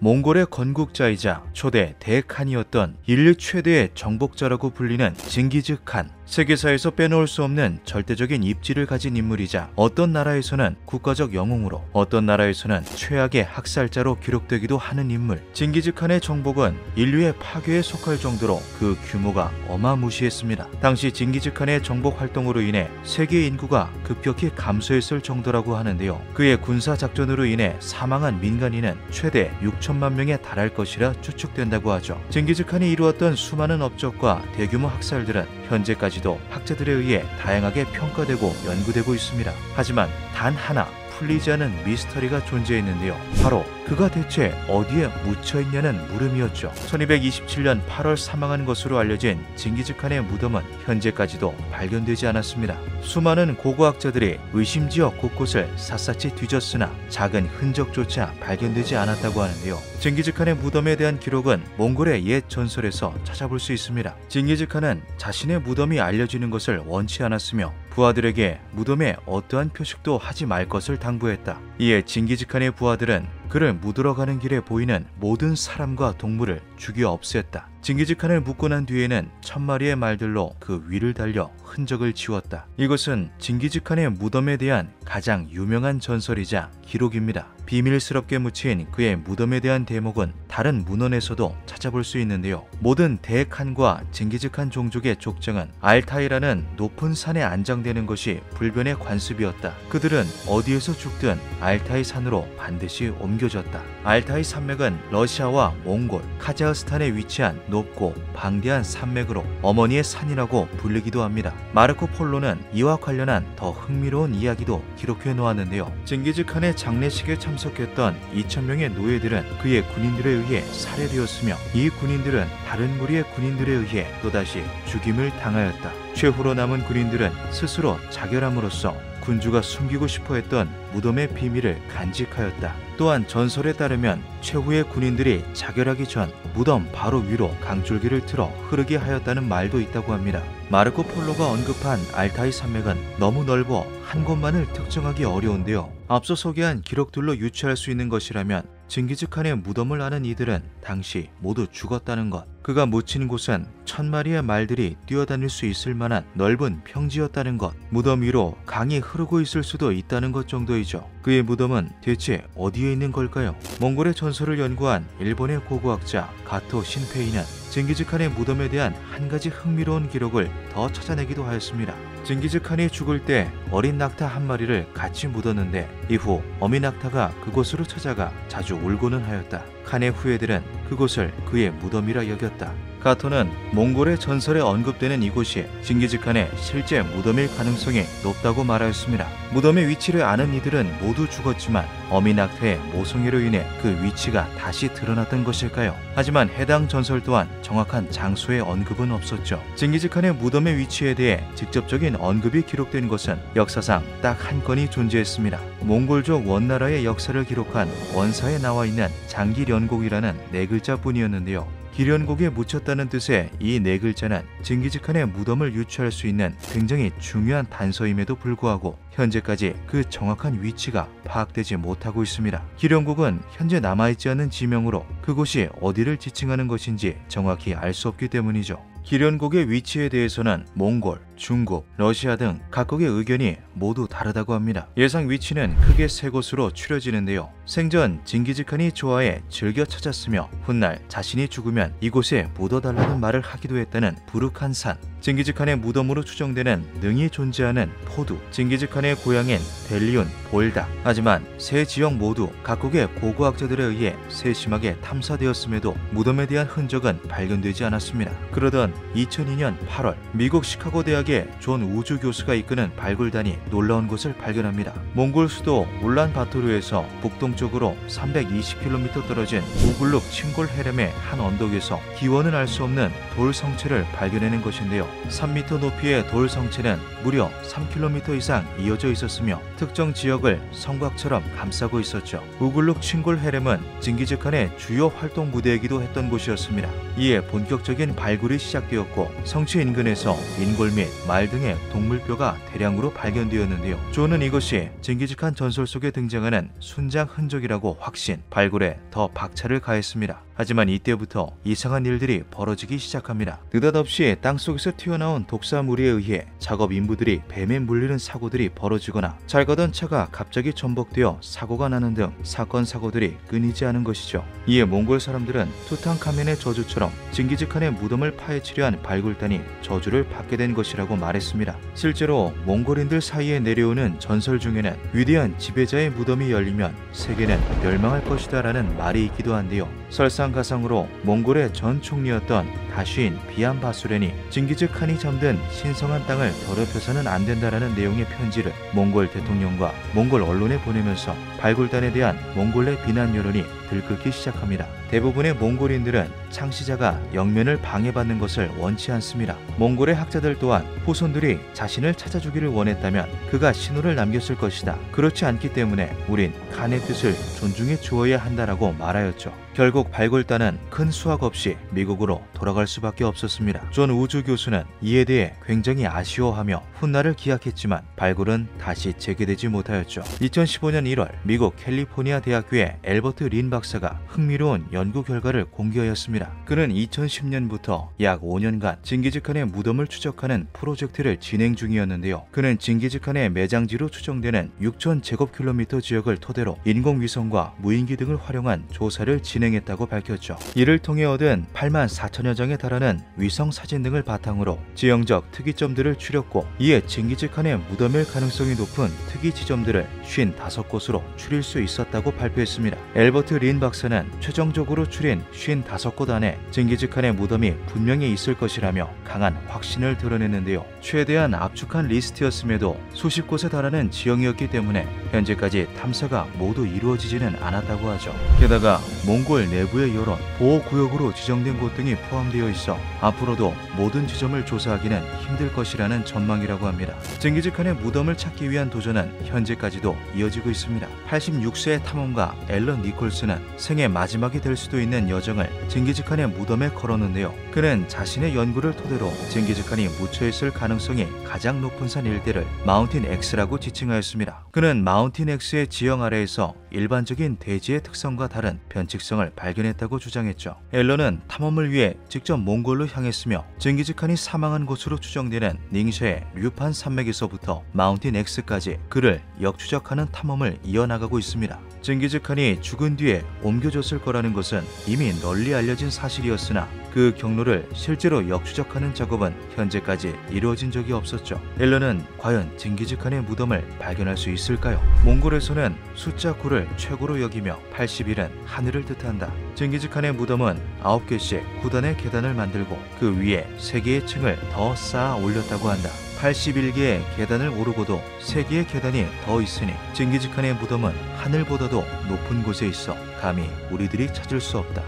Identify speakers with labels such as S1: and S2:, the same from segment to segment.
S1: 몽골의 건국자이자 초대 대칸이었던 인류 최대의 정복자라고 불리는 징기즈 칸. 세계사에서 빼놓을 수 없는 절대적인 입지를 가진 인물이자 어떤 나라에서는 국가적 영웅으로 어떤 나라에서는 최악의 학살자로 기록되기도 하는 인물. 징기즈 칸의 정복은 인류의 파괴에 속할 정도로 그 규모가 어마무시했습니다. 당시 징기즈 칸의 정복 활동으로 인해 세계 인구가 급격히 감소했을 정도라고 하는데요. 그의 군사 작전으로 인해 사망한 민간인은 최대 6천 만 명에 달할 것이라 추측된다고 하죠. 징기즈 칸이 이루었던 수많은 업적과 대규모 학살들은 현재까지도 학자들에 의해 다양하게 평가되고 연구되고 있습니다. 하지만 단 하나 풀리지 않은 미스터리가 존재했는데요. 바로 그가 대체 어디에 묻혀 있냐는 물음이었죠. 1227년 8월 사망한 것으로 알려진 징기즈칸의 무덤은 현재까지도 발견되지 않았습니다. 수많은 고고학자들이 의심지어 곳곳을 샅샅이 뒤졌으나 작은 흔적조차 발견되지 않았다고 하는데요. 징기즈칸의 무덤에 대한 기록은 몽골의 옛 전설에서 찾아볼 수 있습니다. 징기즈칸은 자신의 무덤이 알려지는 것을 원치 않았으며 부하들에게 무덤에 어떠한 표식도 하지 말 것을 당부했다. 이에 징기즈칸의 부하들은 그를 묻으러 가는 길에 보이는 모든 사람과 동물을 죽여 없앴다. 징기즈칸을 묻고 난 뒤에는 천 마리의 말들로 그 위를 달려 흔적을 지웠다. 이것은 징기즈칸의 무덤에 대한 가장 유명한 전설이자 기록입니다. 비밀스럽게 묻힌 그의 무덤에 대한 대목은 다른 문헌에서도 찾아볼 수 있는데요. 모든 대칸과 징기즈칸 종족의 족장은 알타이라는 높은 산에 안장되는 것이 불변의 관습이었다. 그들은 어디에서 죽든 알타이 산으로 반드시 옮겨졌다. 알타이 산맥은 러시아와 몽골, 카자흐스탄에 위치한 높고 방대한 산맥으로 어머니의 산이라고 불리기도 합니다. 마르코 폴로는 이와 관련한 더 흥미로운 이야기도 기록해 놓았는데요. 징기즈칸의 장례식에 참 석했던 2천명의 노예들은 그의 군인들에 의해 살해되었으며 이 군인들은 다른 무리의 군인들에 의해 또다시 죽임을 당하였다. 최후로 남은 군인들은 스스로 자결함으로써 군주가 숨기고 싶어 했던 무덤의 비밀을 간직하였다. 또한 전설에 따르면 최후의 군인들이 자결하기 전 무덤 바로 위로 강줄기를 틀어 흐르게 하였다는 말도 있다고 합니다. 마르코 폴로가 언급한 알타이 산맥은 너무 넓어 한 곳만을 특정하기 어려운데요. 앞서 소개한 기록들로 유추할 수 있는 것이라면 징기즈칸의 무덤을 아는 이들은 당시 모두 죽었다는 것. 그가 묻힌 곳은 천 마리의 말들이 뛰어다닐 수 있을 만한 넓은 평지였다는 것. 무덤 위로 강이 흐르고 있을 수도 있다는 것 정도이죠. 그의 무덤은 대체 어디에 있는 걸까요? 몽골의 전설을 연구한 일본의 고고학자 가토 신페이는 징기즈 칸의 무덤에 대한 한 가지 흥미로운 기록을 더 찾아내기도 하였습니다. 징기즈 칸이 죽을 때 어린 낙타 한 마리를 같이 묻었는데 이후 어미 낙타가 그곳으로 찾아가 자주 울고는 하였다. 칸의 후예들은 그곳을 그의 무덤이라 여겼다. 가토는 몽골의 전설에 언급되는 이곳이 징기즈칸의 실제 무덤일 가능성이 높다고 말하였습니다. 무덤의 위치를 아는 이들은 모두 죽었지만 어미 낙타의 모성애로 인해 그 위치가 다시 드러났던 것일까요? 하지만 해당 전설 또한 정확한 장소의 언급은 없었죠. 징기즈칸의 무덤의 위치에 대해 직접적인 언급이 기록된 것은 역사상 딱 한 건이 존재했습니다. 몽골족 원나라의 역사를 기록한 원사에 나와 있는 장기련곡이라는 네 글자뿐이었는데요. 기련곡에 묻혔다는 뜻의 이 네 글자는 징기즈칸의 무덤을 유추할 수 있는 굉장히 중요한 단서임에도 불구하고 현재까지 그 정확한 위치가 파악되지 못하고 있습니다. 기련곡은 현재 남아있지 않은 지명으로 그곳이 어디를 지칭하는 것인지 정확히 알 수 없기 때문이죠. 기련곡의 위치에 대해서는 몽골, 중국, 러시아 등 각국의 의견이 모두 다르다고 합니다. 예상 위치는 크게 세 곳으로 추려지는데요. 생전 징기즈칸이 좋아해 즐겨 찾았으며 훗날 자신이 죽으면 이곳에 묻어달라는 말을 하기도 했다는 부룩한 산, 징기즈칸의 무덤으로 추정되는 능이 존재하는 포두, 징기즈칸의 고향인 델리온, 볼다. 하지만 세 지역 모두 각국의 고고학자들에 의해 세심하게 탐사되었음에도 무덤에 대한 흔적은 발견되지 않았습니다. 그러던 2002년 8월 미국 시카고 대학의 존 우주 교수가 이끄는 발굴단이 놀라운 것을 발견합니다. 몽골 수도 울란바토르에서 북동쪽으로 320km 떨어진 우글룩 칭골 헤렘의 한 언덕에서 기원은 알 수 없는 돌 성체를 발견해낸 것인데요. 3m 높이의 돌 성체는 무려 3km 이상 이어져 있었으며 특정 지역을 성곽처럼 감싸고 있었죠. 우글룩 칭골 헤렘은 징기즈칸의 주요 활동 무대이기도 했던 곳이었습니다. 이에 본격적인 발굴이 시작되었고 성체 인근에서 인골 및 말 등의 동물뼈가 대량으로 발견되었는데요. 조는 이것이 징기즈칸 전설 속에 등장하는 순장 흔적이라고 확신, 발굴에 더 박차를 가했습니다. 하지만 이때부터 이상한 일들이 벌어지기 시작합니다. 느닷없이 땅속에서 튀어나온 독사물에 의해 작업 인부들이 뱀에 물리는 사고들이 벌어지거나 잘 가던 차가 갑자기 전복되어 사고가 나는 등 사건 사고들이 끊이지 않은 것이죠. 이에 몽골 사람들은 투탕카멘의 저주처럼 징기즈칸의 무덤을 파헤치려 한 발굴단이 저주를 받게 된 것이라고 말했습니다. 실제로 몽골인들 사이에 내려오는 전설 중에는 위대한 지배자의 무덤이 열리면 세계는 멸망할 것이다라는 말이 있기도 한데요. 설상가상으로 몽골의 전 총리였던 다슈인 비안바수렌이 징기즈 칸이 잠든 신성한 땅을 더럽혀서는 안 된다라는 내용의 편지를 몽골 대통령과 몽골 언론에 보내면서 발굴단에 대한 몽골의 비난 여론이 들끓기 시작합니다. 대부분의 몽골인들은 창시자가 영면을 방해받는 것을 원치 않습니다. 몽골의 학자들 또한 후손들이 자신을 찾아주기를 원했다면 그가 신호를 남겼을 것이다. 그렇지 않기 때문에 우린 칸의 뜻을 존중해 주어야 한다라고 말하였죠. 결국 발굴단은 큰 수확 없이 미국으로 돌아갈 수밖에 없었습니다. 존 우주 교수는 이에 대해 굉장히 아쉬워하며 훗날을 기약했지만 발굴은 다시 재개되지 못하였죠. 2015년 1월 미국 캘리포니아 대학교의 엘버트 린 박사가 흥미로운 연구 결과를 공개하였습니다. 그는 2010년부터 약 5년간 징기즈칸의 무덤을 추적하는 프로젝트를 진행 중이었는데요. 그는 징기즈칸의 매장지로 추정되는 6천 제곱킬로미터 지역을 토대로 인공위성과 무인기 등을 활용한 조사를 진행했다고 밝혔죠. 이를 통해 얻은 8만 4천여 장에 달하는 위성 사진 등을 바탕으로 지형적 특이점들을 추렸고 이에 징기즈칸의 무덤일 가능성이 높은 특이 지점들을 55곳으로 추릴 수 있었다고 발표했습니다. 엘버트 린 박사는 최종적으로 추린 55곳 안에 징기즈칸의 무덤이 분명히 있을 것이라며 강한 확신을 드러냈는데요. 최대한 압축한 리스트였음에도 수십 곳에 달하는 지형이었기 때문에 현재까지 탐사가 모두 이루어지지는 않았다고 하죠. 게다가 몽골 내부의 여론, 보호구역으로 지정된 곳 등이 포함되어 있어 앞으로도 모든 지점을 조사하기는 힘들 것이라는 전망이라고 합니다. 징기즈칸의 무덤을 찾기 위한 도전은 현재까지도 이어지고 있습니다. 86세의 탐험가 앨런 니콜스는 생애 마지막이 될 수도 있는 여정을 징기즈칸의 무덤에 걸었는데요. 그는 자신의 연구를 토대로 징기즈칸이 묻혀있을 가능성이 가장 높은 산 일대를 마운틴 X라고 지칭하였습니다. 그는 마운틴 X의 지형 아래에서 일반적인 대지의 특성과 다른 변칙성을 발견했다고 주장했죠. 앨런은 탐험을 위해 직접 몽골로 향했으며 징기즈칸이 사망한 곳으로 추정되는 닝샤의 류판 산맥에서부터 마운틴 X까지 그를 역추적하는 탐험을 이어나가고 있습니다. 징기즈칸이 죽은 뒤에 옮겨졌을 거라는 것은 이미 널리 알려진 사실이었으나 그 경로를 실제로 역추적하는 작업은 현재까지 이루어진 적이 없었죠. 앨런은 과연 징기즈칸의 무덤을 발견할 수 있을까요? 몽골에서는 숫자 9를 최고로 여기며 80일은 하늘을 뜻한다. 징기즈칸의 무덤은 9개씩 9단의 계단을 만들고 그 위에 3개의 층을 더 쌓아 올렸다고 한다. 81개의 계단을 오르고도 3개의 계단이 더 있으니 징기즈칸의 무덤은 하늘보다도 높은 곳에 있어 감히 우리들이 찾을 수 없다.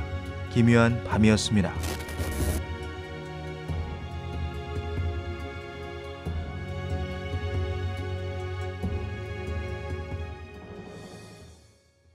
S1: 기묘한 밤이었습니다.